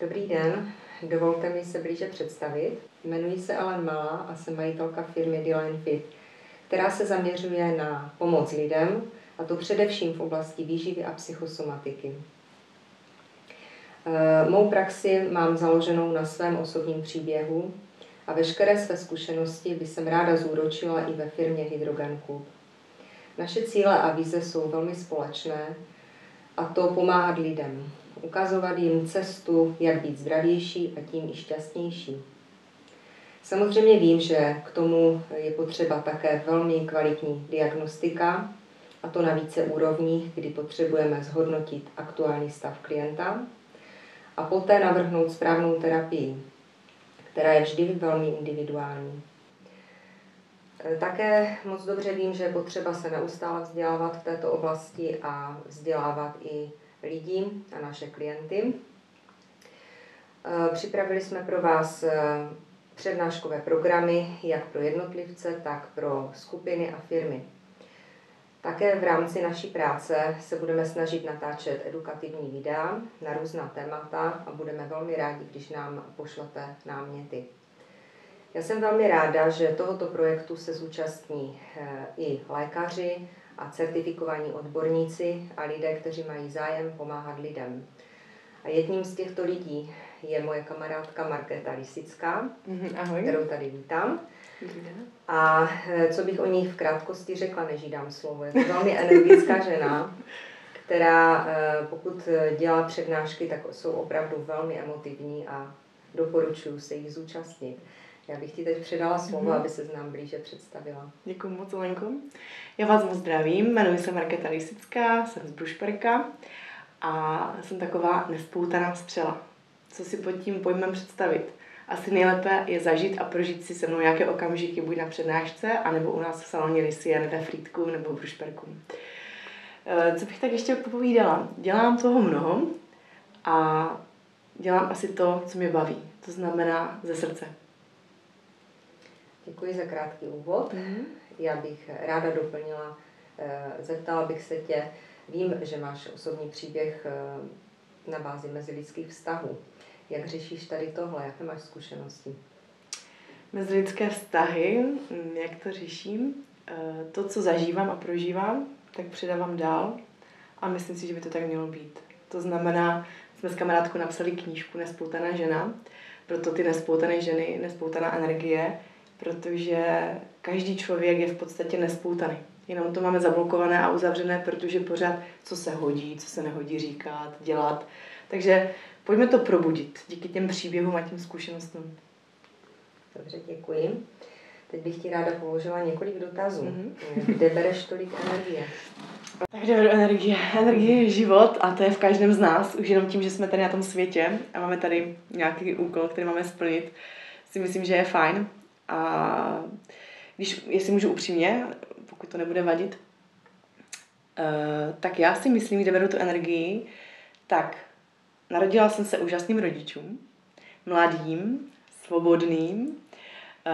Dobrý den, dovolte mi se blíže představit. Jmenuji se Ellen Malá a jsem majitelka firmy Deline Fit, která se zaměřuje na pomoc lidem, a to především v oblasti výživy a psychosomatiky. Eh, mou praxi mám založenou na svém osobním příběhu a veškeré své zkušenosti by jsem ráda zúročila i ve firmě Hydrogen Club. Naše cíle a vize jsou velmi společné a to pomáhat lidem, ukazovat jim cestu, jak být zdravější a tím i šťastnější. Samozřejmě vím, že k tomu je potřeba také velmi kvalitní diagnostika, a to na více úrovních, kdy potřebujeme zhodnotit aktuální stav klienta a poté navrhnout správnou terapii, která je vždy velmi individuální. Také moc dobře vím, že je potřeba se neustále vzdělávat v této oblasti a vzdělávat i lidi a naše klienty. Připravili jsme pro vás eh, přednáškové programy, jak pro jednotlivce, tak pro skupiny a firmy. Také v rámci naší práce se budeme snažit natáčet edukativní videa na různá témata a budeme velmi rádi, když nám pošlete náměty. Já jsem velmi ráda, že tohoto projektu se zúčastní eh, i lékaři a certifikovaní odborníci a lidé, kteří mají zájem pomáhat lidem. A jedním z těchto lidí je moje kamarádka Markéta Lisická, Mhm, Ahoj. kterou tady vítám. A eh, co bych o ní v krátkosti řekla, než jí dám slovo. Je to velmi energická žena, která eh, pokud dělá přednášky, tak jsou opravdu velmi emotivní a doporučuji se jich zúčastnit. Já bych ti teď předala slovo, Mhm. aby se nám blíže představila. Děkuji moc, Lenko. Já vás moc zdravím, jmenuji se Markéta Lisická, jsem z Brušperka a jsem taková nespoutaná střela. Co si pod tím pojmem představit? Asi nejlépe je zažít a prožít si se mnou nějaké okamžiky, buď na přednášce, anebo u nás v saloně Lisien ve Frýdku nebo v Brušperku. Eh, Co bych tak ještě popovídala? Dělám toho mnoho a dělám asi to, co mě baví. To znamená ze srdce. Děkuji za krátký úvod. Já bych ráda doplnila, eh, zeptala bych se tě, vím, že máš osobní příběh eh, na bázi mezilidských vztahů. Jak řešíš tady tohle? Jaké máš zkušenosti? Mezilidské vztahy, mm, jak to řeším, Eh, to, co zažívám a prožívám, tak předávám dál a myslím si, že by to tak mělo být. To znamená, jsme s kamarádkou napsali knížku Nespoutaná žena, proto ty nespoutané ženy, nespoutaná energie, protože každý člověk je v podstatě nespoutaný. Jenom to máme zablokované a uzavřené, protože pořád, co se hodí, co se nehodí říkat, dělat. Takže pojďme to probudit díky těm příběhům a těm zkušenostem. Dobře, děkuji. Teď bych ti ráda položila několik dotazů. Mhm. Kde bereš tolik energie? Tak jde do energie. Energie je život a to je v každém z nás. Už jenom tím, že jsme tady na tom světě a máme tady nějaký úkol, který máme splnit, si myslím, že je fajn. A když, jestli můžu upřímně, pokud to nebude vadit, eh, tak já si myslím, kde beru tu energii, tak narodila jsem se úžasným rodičům, mladým, svobodným, eh,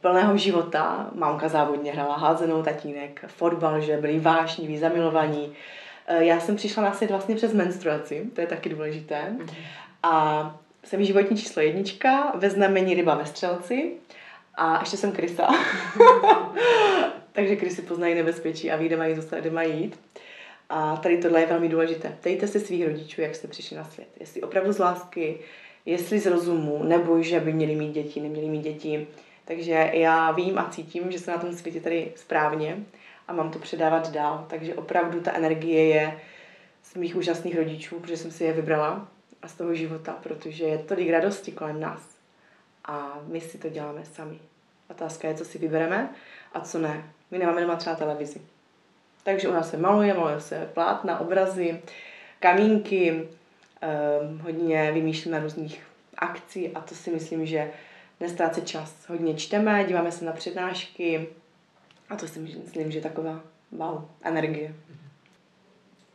plného života. Mámka závodně hrála házenou, tatínek fotbal, že byli vášniví, zamilovaní. Eh, Já jsem přišla na svět vlastně přes menstruaci, to je taky důležité. A jsem životní číslo jednička, ve znamení ryba ve střelci a ještě jsem krysa. Takže krysy poznají nebezpečí a ví, kde mají zůstat, kde mají jít. A tady tohle je velmi důležité. Ptejte se svých rodičů, jak jste přišli na svět. Jestli opravdu z lásky, jestli z rozumu, nebo že by měli mít děti, neměli mít děti. Takže já vím a cítím, že jsem na tom světě tady správně a mám to předávat dál. Takže opravdu ta energie je z mých úžasných rodičů, protože jsem si je vybrala a z toho života, protože je tolik radosti kolem nás. A my si to děláme sami. Otázka je, co si vybereme a co ne. My nemáme doma třeba televizi. Takže u nás se maluje, maluje se plátna, obrazy, kamínky, um, hodně vymýšlíme různých akcí a to si myslím, že nestrácet čas. Hodně čteme, díváme se na přednášky a to si myslím, že je taková wow, energie.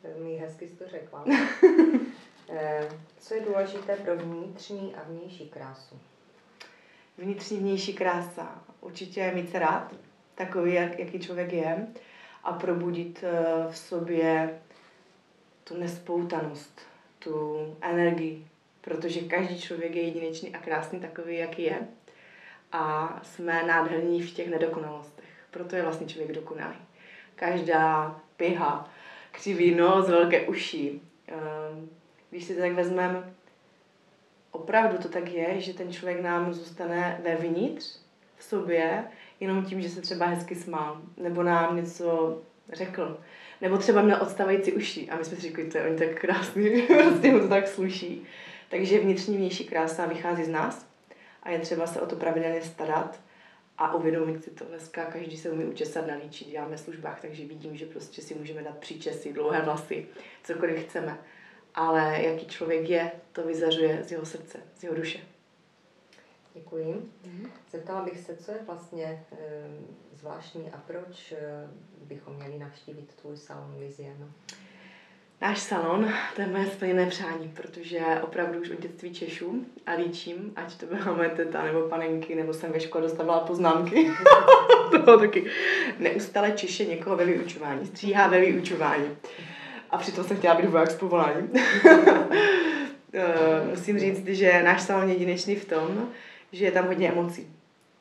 Velmi hezky jsi to řekla. Eh, Co je důležité pro vnitřní a vnější krásu? Vnitřní vnější krása. Určitě mít se rád, takový, jak, jaký člověk je, a probudit eh, v sobě tu nespoutanost, tu energii, protože každý člověk je jedinečný a krásný takový, jaký je. A jsme nádherní v těch nedokonalostech. Proto je vlastně člověk dokonalý. Každá piha, křivý nos, velké uši. Ehm, když si tak vezmeme, opravdu to tak je, že ten člověk nám zůstane vevnitř, v sobě, jenom tím, že se třeba hezky smál, nebo nám něco řekl, nebo třeba měl odstavající uši a my jsme si řekli, to je oni tak krásný, prostě mu to tak sluší. Takže vnitřní vnější krása vychází z nás a je třeba se o to pravidelně starat a uvědomit si to. Dneska každý se umí učesat na líči, děláme službách, takže vidím, že prostě si můžeme dát příčesy, dlouhé vlasy, cokoliv chceme. Ale jaký člověk je, to vyzařuje z jeho srdce, z jeho duše. Děkuji. Mm-hmm. Zeptala bych se, co je vlastně e, zvláštní a proč e, bychom měli navštívit tvůj salon Liziano? Náš salon, to je moje splněné přání, protože opravdu už od dětství češu a líčím, ať to byla moje teta nebo panenky, nebo jsem ve škole dostávala poznámky. to bylo taky neustále češe někoho ve vyučování, stříhá ve vyučování. A přitom jsem chtěla být voják z povolání. Eh, musím říct, že náš salon je jedinečný v tom, že je tam hodně emocí.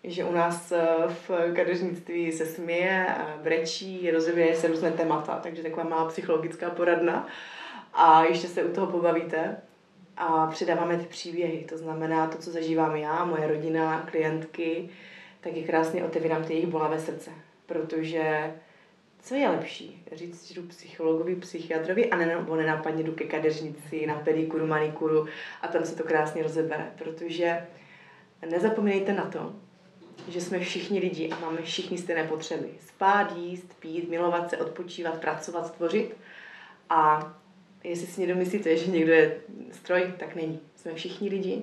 Že u nás eh, v kadeřnictví se směje, brečí, rozvíjí se různé témata, takže taková malá psychologická poradna. A ještě se u toho pobavíte a předáváme ty příběhy. To znamená to, co zažívám já, moje rodina, klientky, tak je krásně otevírám ty jejich bolavé srdce. Protože co je lepší? Říct jdu psychologovi, psychiatrovi a nebo nenápadně jdu ke kadeřnici, na pedikuru, manikuru a tam se to krásně rozebere, protože Nezapomeňte na to, že jsme všichni lidi a máme všichni stejné potřeby. Spát, jíst, pít, milovat se, odpočívat, pracovat, stvořit. A jestli si někdo myslíte, že někdo je stroj, tak není. Jsme všichni lidi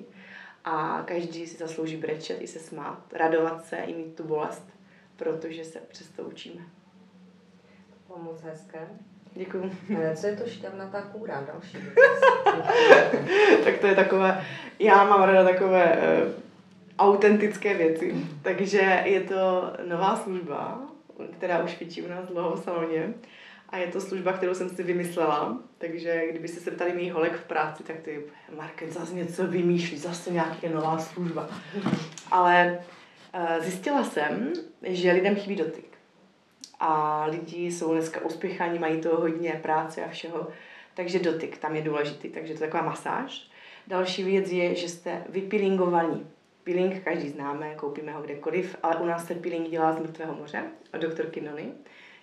a každý si zaslouží brečet i se smát, radovat se i mít tu bolest, protože se přesto učíme. To moc hezké. Děkuju. Co je to šťavnatá kůra? Další tak to je takové, já mám ráda takové eh, autentické věci. Takže je to nová služba, která už fičí u nás dlouho v saloně. A je to služba, kterou jsem si vymyslela, takže kdybyste se ptali mých holek v práci, tak ty, Market zase něco vymýšlí, zase nějaká nová služba. Ale uh, zjistila jsem, že lidem chybí dotyk. A lidi jsou dneska uspěchaní, mají to hodně práce a všeho, takže dotyk tam je důležitý, takže to je taková masáž. Další věc je, že jste vypilingovaní. Peeling každý známe, koupíme ho kdekoliv, ale u nás se peeling dělá z mrtvého moře od doktorky Nony.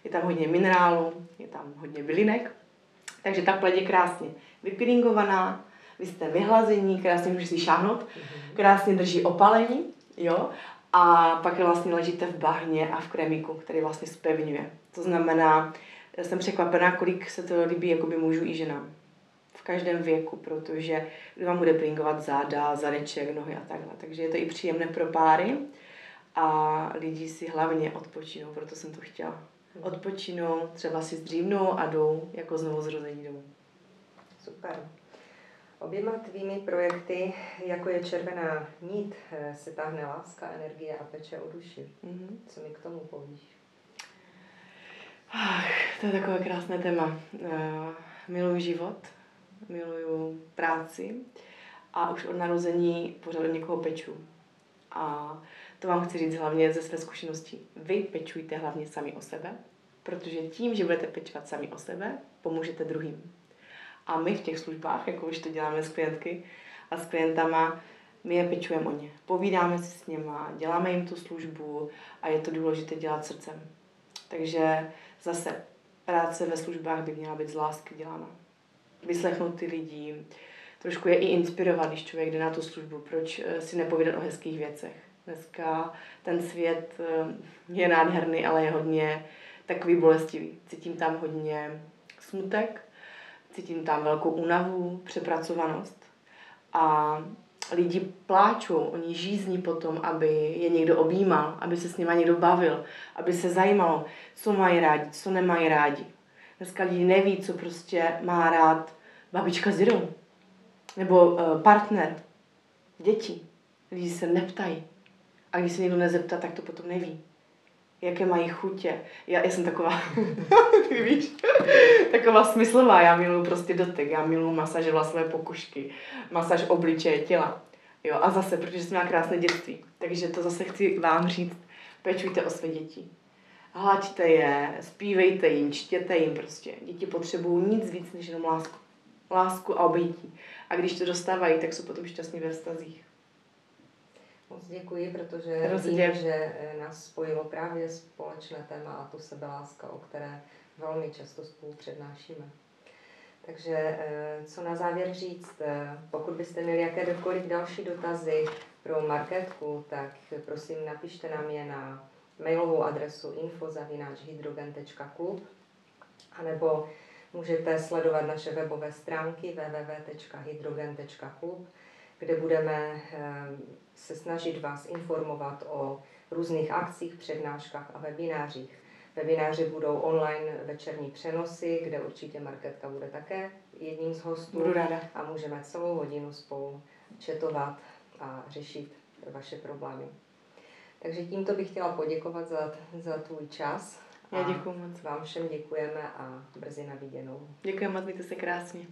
Je tam hodně minerálu, je tam hodně bylinek, takže ta pleť je krásně vypilingovaná, vy jste vyhlazení, krásně můžete si šáhnout, mhm. krásně drží opalení, jo, a pak vlastně ležíte v bahně a v kremiku, který vlastně spevňuje. To znamená, jsem překvapená, kolik se to líbí jakoby mužů i ženám v každém věku, protože vám bude plingovat záda, zadeček, nohy a takhle. Takže je to i příjemné pro páry a lidi si hlavně odpočinou, proto jsem to chtěla. Odpočinou, třeba si zdřímnou a jdou jako znovu zrození domů. Super. Oběma tvými projekty, jako je Červená nit, eh, se táhne láska, energie a peče o duši. Mm-hmm. Co mi k tomu povíš? Ach, to je takové krásné téma. Uh, miluji život, miluju práci a už od narození pořád od někoho peču. A to vám chci říct hlavně ze své zkušenosti. Vy pečujte hlavně sami o sebe, protože tím, že budete pečovat sami o sebe, pomůžete druhým. A my v těch službách, jako už to děláme s klientky a s klientama, my je pečujeme o ně. Povídáme si s něma, děláme jim tu službu a je to důležité dělat srdcem. Takže zase práce ve službách by měla být z lásky dělána vyslechnout ty lidi, trošku je i inspirovat, když člověk jde na tu službu, proč eh, si nepovídat o hezkých věcech. Dneska ten svět eh, je nádherný, ale je hodně takový bolestivý. Cítím tam hodně smutek, cítím tam velkou únavu, přepracovanost a lidi pláčou, oni žízní potom, aby je někdo objímal, aby se s nimi někdo bavil, aby se zajímalo, co mají rádi, co nemají rádi. Dneska lidi neví, co prostě má rád babička s dědou. Nebo uh, partner, děti. Lidi se neptají. A když se někdo nezeptá, tak to potom neví. Jaké mají chutě. Já, já jsem taková, ty víš, taková smyslová, já miluji prostě dotek, já miluji masáž vlastné pokušky, masáž obličeje, těla. Jo, a zase, protože jsem měla krásné dětství, takže to zase chci vám říct, pečujte o své děti. Hlaďte je, zpívejte jim, čtěte jim prostě. Děti potřebují nic víc než jenom lásku. Lásku a obejití. A když to dostávají, tak jsou potom šťastní ve vztazích. Moc děkuji, protože vím, že eh, nás spojilo právě společné téma a tu sebeláska, o které velmi často spolu přednášíme. Takže eh, co na závěr říct, eh, pokud byste měli jakékoliv další dotazy pro marketku, tak prosím napište nám je na mailovou adresu info.hydrogen.club anebo můžete sledovat naše webové stránky www.hydrogen.club, kde budeme se snažit vás informovat o různých akcích, přednáškách a webinářích. Webináři budou online večerní přenosy, kde určitě Marketka bude také jedním z hostů. Budu ráda. A můžeme celou hodinu spolu četovat a řešit vaše problémy. Takže tímto bych chtěla poděkovat za, za tvůj čas. Já děkuji moc. Vám všem děkujeme a brzy na viděnou. Děkujeme, mějte se krásně.